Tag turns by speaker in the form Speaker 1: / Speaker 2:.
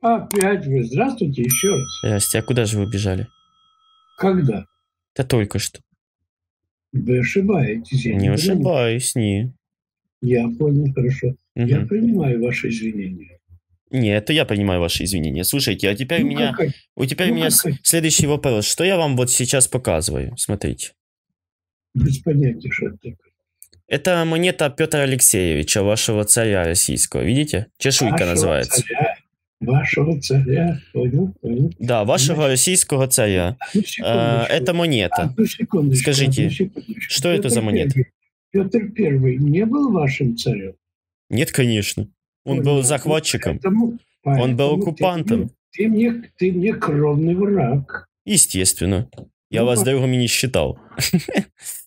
Speaker 1: Опять вы. Здравствуйте еще раз.
Speaker 2: Здрасте, а куда же вы бежали?
Speaker 1: Когда?
Speaker 2: Да только что.
Speaker 1: Вы ошибаетесь. я
Speaker 2: Не
Speaker 1: буду-
Speaker 2: ошибаюсь, не.
Speaker 1: Я понял, хорошо. Я
Speaker 2: Мгм.
Speaker 1: принимаю ваши извинения.
Speaker 2: Не, это я принимаю ваши извинения. Слушайте, а теперь у
Speaker 1: Ну,
Speaker 2: меня,
Speaker 1: как-
Speaker 2: у теперь
Speaker 1: ну,
Speaker 2: у меня
Speaker 1: как
Speaker 2: следующий вопрос. Что я вам вот сейчас показываю? Смотрите.
Speaker 1: без понятия, что это такое.
Speaker 2: Это монета Петра Алексеевича, вашего царя российского. Видите? Чешуйка
Speaker 1: Вашего
Speaker 2: называется.
Speaker 1: Царя, вашего царя.
Speaker 2: Да, вашего российского царя. Э. Это монета.
Speaker 1: Одну
Speaker 2: Скажите,
Speaker 1: одну
Speaker 2: что это за монета?
Speaker 1: Первый- Петр Первый не был вашим царем?
Speaker 2: Нет, конечно. Он был захватчиком.
Speaker 1: Поэтому-
Speaker 2: Он был оккупантом.
Speaker 1: Ты, ты мне, ты мне кровный враг.
Speaker 2: Естественно. Я
Speaker 1: Ну,
Speaker 2: вас
Speaker 1: а-
Speaker 2: другими не считал.